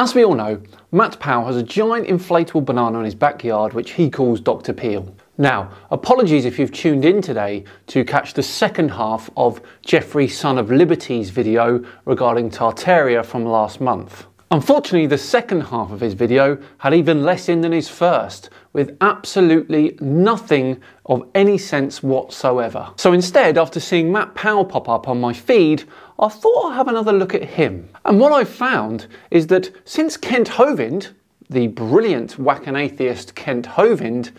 As we all know, Matt Powell has a giant inflatable banana in his backyard which he calls Dr. Peel. Now, apologies if you've tuned in today to catch the second half of Jeffrey Son of Liberty's video regarding Tartaria from last month. Unfortunately, the second half of his video had even less in than his first, with absolutely nothing of any sense whatsoever. So instead, after seeing Matt Powell pop up on my feed, I thought I'd have another look at him. And what I've found is that since Kent Hovind, the brilliant whack atheist Kent Hovind,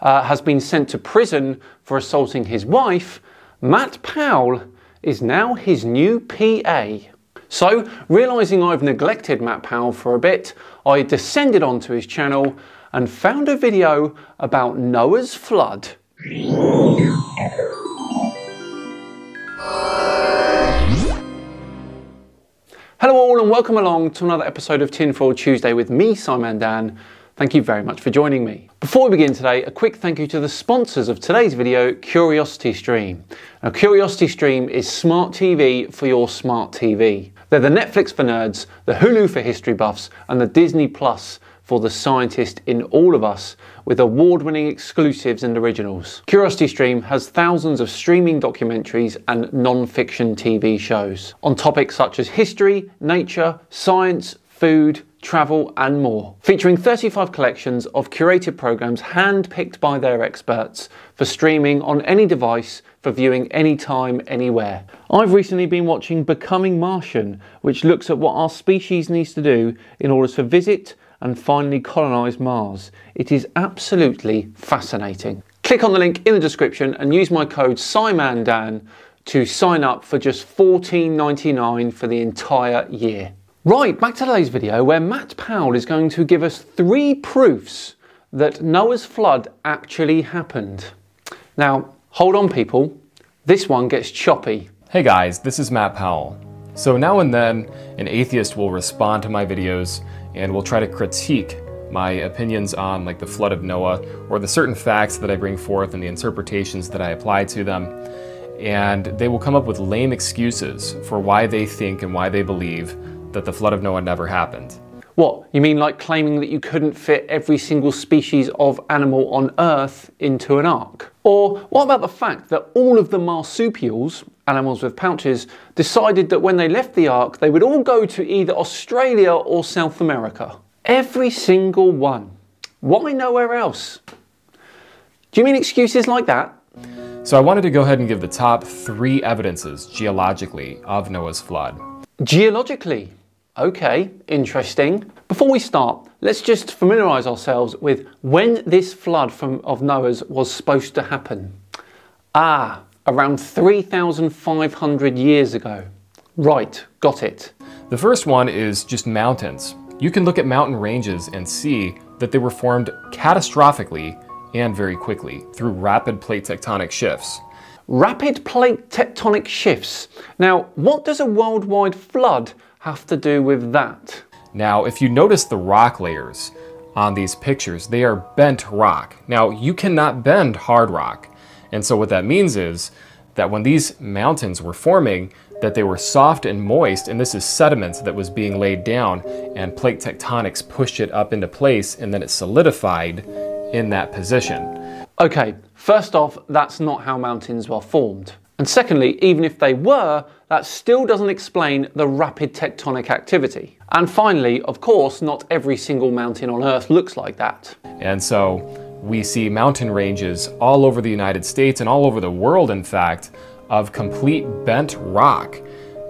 uh, has been sent to prison for assaulting his wife, Matt Powell is now his new PA. So, realising I've neglected Matt Powell for a bit, I descended onto his channel and found a video about Noah's flood. Hello all and welcome along to another episode of Tinfoil Tuesday with me, SciManDan. Thank you very much for joining me. Before we begin today, a quick thank you to the sponsors of today's video, Curiosity Stream. Now, Curiosity Stream is smart TV for your smart TV. They're the Netflix for nerds, the Hulu for history buffs, and the Disney Plus for the scientist in all of us, with award winning exclusives and originals. Curiosity Stream has thousands of streaming documentaries and non fiction TV shows on topics such as history, nature, science, food, travel, and more. Featuring 35 collections of curated programs hand-picked by their experts for streaming on any device for viewing anytime, anywhere. I've recently been watching Becoming Martian, which looks at what our species needs to do in order to visit and finally colonise Mars. It is absolutely fascinating. Click on the link in the description and use my code SciManDan to sign up for just $14.99 for the entire year. Right, back to today's video where Matt Powell is going to give us three proofs that Noah's flood actually happened. Now, hold on people, this one gets choppy. Hey guys, this is Matt Powell. So now and then, an atheist will respond to my videos and will try to critique my opinions on like the flood of Noah or the certain facts that I bring forth and the interpretations that I apply to them. And they will come up with lame excuses for why they think and why they believe that the flood of Noah never happened. What, you mean like claiming that you couldn't fit every single species of animal on Earth into an ark? Or what about the fact that all of the marsupials, animals with pouches, decided that when they left the ark they would all go to either Australia or South America? Every single one. Why nowhere else? Do you mean excuses like that? So I wanted to go ahead and give the top three evidences geologically of Noah's flood. Geologically, Okay, interesting. Before we start, let's just familiarise ourselves with when this flood from, of Noah's was supposed to happen. Ah, around 3,500 years ago. Right, got it. The first one is just mountains. You can look at mountain ranges and see that they were formed catastrophically and very quickly through rapid plate tectonic shifts. Rapid plate tectonic shifts. Now, what does a worldwide flood have to do with that? Now, if you notice the rock layers on these pictures, they are bent rock. Now, you cannot bend hard rock. And so what that means is that when these mountains were forming, that they were soft and moist, and this is sediment that was being laid down, and plate tectonics pushed it up into place, and then it solidified in that position. Okay, first off, that's not how mountains were formed. And secondly, even if they were, that still doesn't explain the rapid tectonic activity. And finally, of course, not every single mountain on Earth looks like that. And so we see mountain ranges all over the United States and all over the world, in fact, of complete bent rock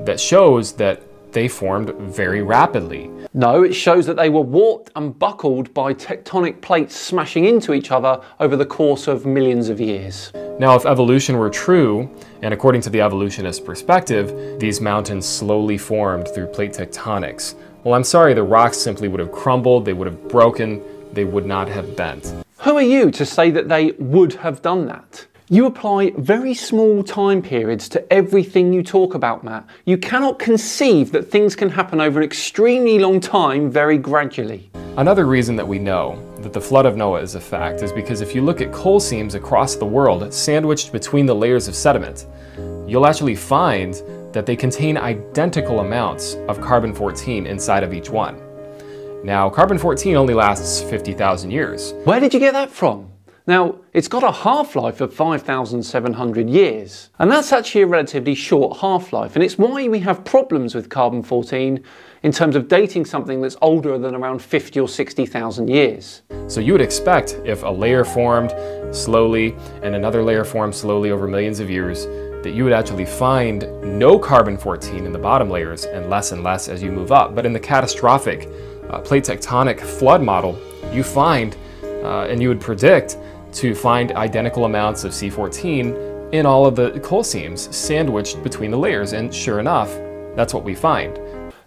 that shows that they formed very rapidly. No, it shows that they were warped and buckled by tectonic plates smashing into each other over the course of millions of years. Now, if evolution were true, and according to the evolutionist perspective, these mountains slowly formed through plate tectonics, well, I'm sorry, the rocks simply would have crumbled, they would have broken, they would not have bent. Who are you to say that they would have done that? You apply very small time periods to everything you talk about, Matt. You cannot conceive that things can happen over an extremely long time very gradually. Another reason that we know that the flood of Noah is a fact is because if you look at coal seams across the world sandwiched between the layers of sediment, you'll actually find that they contain identical amounts of carbon 14 inside of each one. Now, carbon 14 only lasts 50,000 years. Where did you get that from? Now, it's got a half-life of 5,700 years, and that's actually a relatively short half-life, and it's why we have problems with carbon-14 in terms of dating something that's older than around 50 or 60,000 years. So you would expect if a layer formed slowly and another layer formed slowly over millions of years, that you would actually find no carbon-14 in the bottom layers and less and less as you move up. But in the catastrophic uh, plate tectonic flood model, you find, uh, and you would predict, to find identical amounts of C14 in all of the coal seams sandwiched between the layers. And sure enough, that's what we find.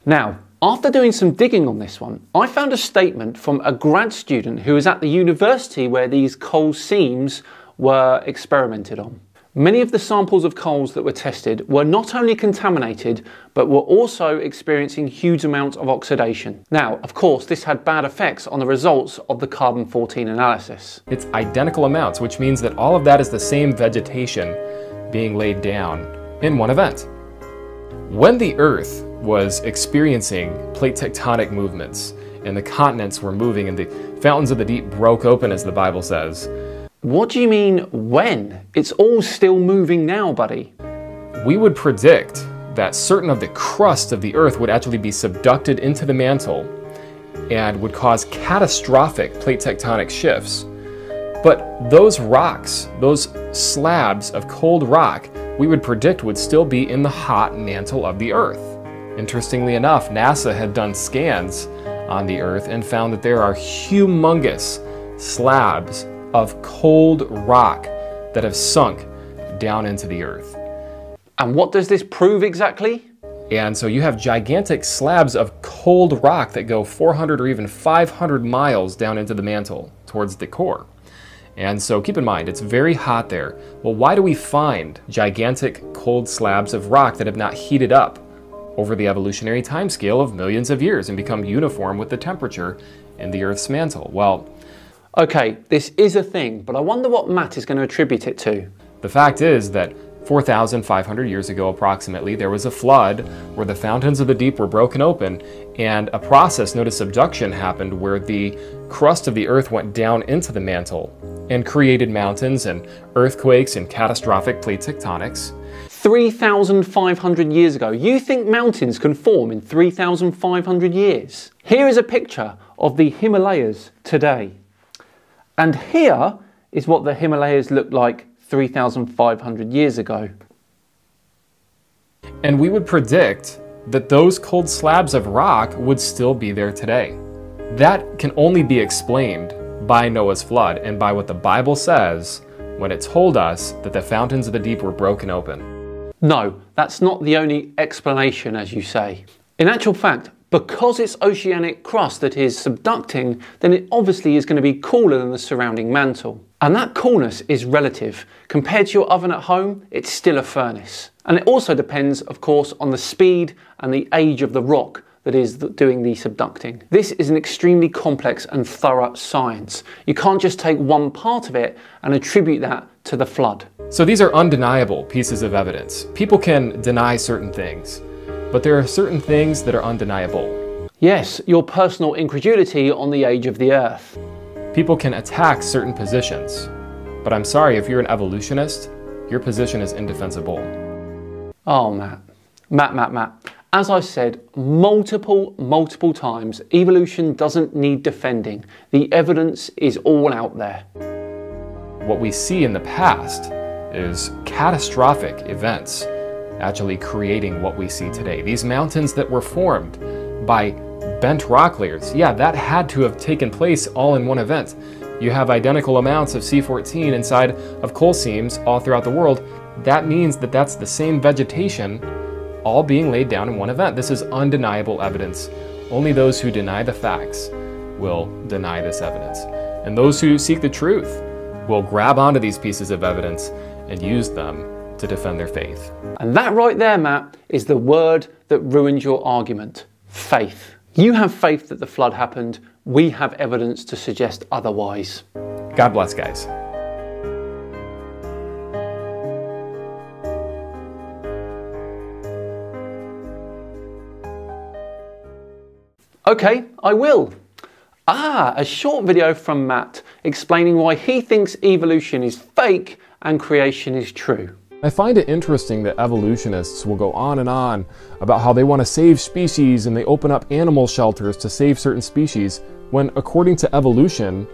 Now, after doing some digging on this one, I found a statement from a grad student who was at the university where these coal seams were experimented on. Many of the samples of coals that were tested were not only contaminated, but were also experiencing huge amounts of oxidation. Now, of course, this had bad effects on the results of the carbon 14 analysis. It's identical amounts, which means that all of that is the same vegetation being laid down in one event. When the Earth was experiencing plate tectonic movements and the continents were moving and the fountains of the deep broke open, as the Bible says, what do you mean when? It's all still moving now, buddy. We would predict that certain of the crust of the Earth would actually be subducted into the mantle and would cause catastrophic plate tectonic shifts. But those rocks, those slabs of cold rock, we would predict would still be in the hot mantle of the Earth. Interestingly enough, NASA had done scans on the Earth and found that there are humongous slabs of cold rock that have sunk down into the earth. And what does this prove exactly? And so you have gigantic slabs of cold rock that go 400 or even 500 miles down into the mantle towards the core. And so keep in mind, it's very hot there. Well, why do we find gigantic cold slabs of rock that have not heated up over the evolutionary timescale of millions of years and become uniform with the temperature in the Earth's mantle? Well, Okay, this is a thing, but I wonder what Matt is going to attribute it to. The fact is that 4,500 years ago, approximately, there was a flood where the fountains of the deep were broken open, and a process known as subduction happened where the crust of the earth went down into the mantle and created mountains and earthquakes and catastrophic plate tectonics. 3,500 years ago. You think mountains can form in 3,500 years? Here is a picture of the Himalayas today. And here is what the Himalayas looked like 3,500 years ago. And we would predict that those cold slabs of rock would still be there today. That can only be explained by Noah's flood and by what the Bible says when it told us that the fountains of the deep were broken open. No, that's not the only explanation, as you say. In actual fact, because it's oceanic crust that is subducting, then it obviously is going to be cooler than the surrounding mantle. And that coolness is relative. Compared to your oven at home, it's still a furnace. And it also depends, of course, on the speed and the age of the rock that is doing the subducting. This is an extremely complex and thorough science. You can't just take one part of it and attribute that to the flood. So these are undeniable pieces of evidence. People can deny certain things. But there are certain things that are undeniable. Yes, your personal incredulity on the age of the Earth. People can attack certain positions. But I'm sorry, if you're an evolutionist, your position is indefensible. Oh, Matt. Matt, Matt, Matt. As I've said multiple, multiple times, evolution doesn't need defending. The evidence is all out there. What we see in the past is catastrophic events actually creating what we see today. These mountains that were formed by bent rock layers, yeah, that had to have taken place all in one event. You have identical amounts of C14 inside of coal seams all throughout the world. That means that that's the same vegetation all being laid down in one event. This is undeniable evidence. Only those who deny the facts will deny this evidence. And those who seek the truth will grab onto these pieces of evidence and use them to defend their faith. And that right there, Matt, is the word that ruins your argument faith. You have faith that the flood happened, we have evidence to suggest otherwise. God bless, guys. Okay, I will. Ah, a short video from Matt explaining why he thinks evolution is fake and creation is true. I find it interesting that evolutionists will go on and on about how they want to save species and they open up animal shelters to save certain species, when according to evolution,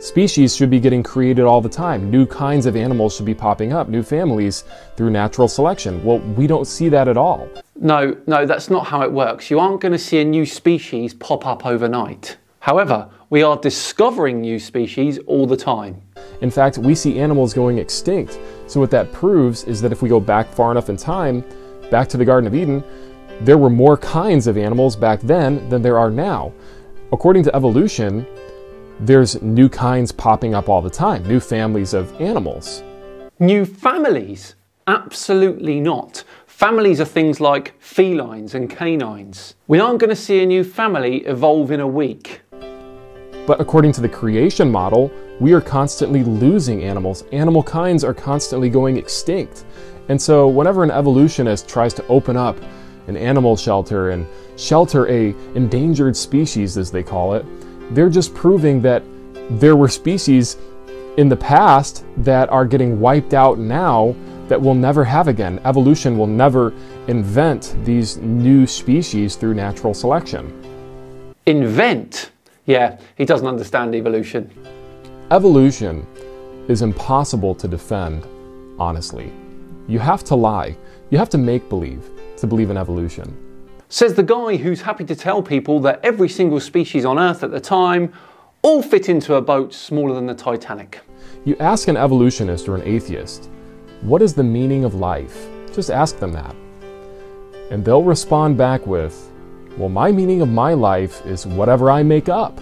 species should be getting created all the time. New kinds of animals should be popping up, new families through natural selection. Well, we don't see that at all. No, no, that's not how it works. You aren't going to see a new species pop up overnight. However, we are discovering new species all the time. In fact, we see animals going extinct. So, what that proves is that if we go back far enough in time, back to the Garden of Eden, there were more kinds of animals back then than there are now. According to evolution, there's new kinds popping up all the time, new families of animals. New families? Absolutely not. Families are things like felines and canines. We aren't going to see a new family evolve in a week. But according to the creation model, we are constantly losing animals. Animal kinds are constantly going extinct. And so, whenever an evolutionist tries to open up an animal shelter and shelter a endangered species as they call it, they're just proving that there were species in the past that are getting wiped out now that we'll never have again. Evolution will never invent these new species through natural selection. Invent? Yeah, he doesn't understand evolution. Evolution is impossible to defend, honestly. You have to lie. You have to make believe to believe in evolution. Says the guy who's happy to tell people that every single species on Earth at the time all fit into a boat smaller than the Titanic. You ask an evolutionist or an atheist, what is the meaning of life? Just ask them that. And they'll respond back with, well, my meaning of my life is whatever I make up.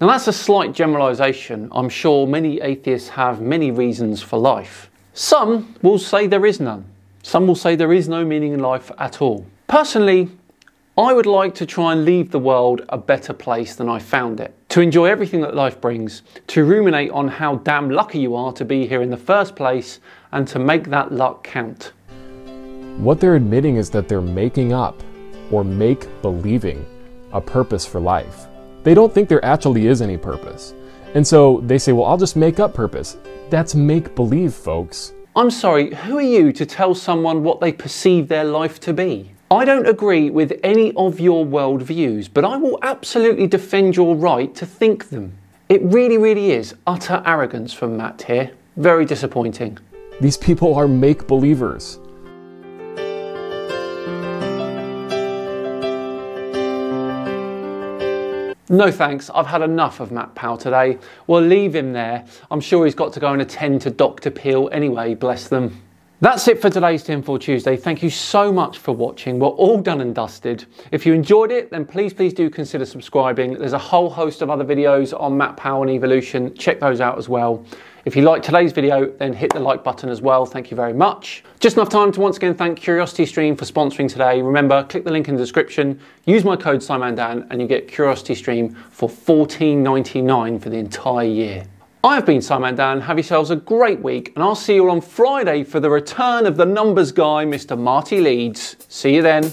Now, that's a slight generalisation. I'm sure many atheists have many reasons for life. Some will say there is none. Some will say there is no meaning in life at all. Personally, I would like to try and leave the world a better place than I found it. To enjoy everything that life brings, to ruminate on how damn lucky you are to be here in the first place, and to make that luck count. What they're admitting is that they're making up or make believing a purpose for life. They don't think there actually is any purpose. And so they say, well, I'll just make up purpose. That's make believe, folks. I'm sorry, who are you to tell someone what they perceive their life to be? I don't agree with any of your worldviews, but I will absolutely defend your right to think them. It really, really is utter arrogance from Matt here. Very disappointing. These people are make believers. No thanks, I've had enough of Matt Powell today. We'll leave him there. I'm sure he's got to go and attend to Dr. Peel anyway, bless them. That's it for today's Tinfoil Tuesday. Thank you so much for watching. We're all done and dusted. If you enjoyed it, then please, please do consider subscribing. There's a whole host of other videos on Matt Powell and evolution. Check those out as well. If you liked today's video, then hit the like button as well. Thank you very much. Just enough time to once again thank CuriosityStream for sponsoring today. Remember, click the link in the description, use my code SciManDan, and you get CuriosityStream for $14.99 for the entire year. I've been SciManDan. Have yourselves a great week, and I'll see you all on Friday for the return of the numbers guy, Mr. Marty Leeds. See you then.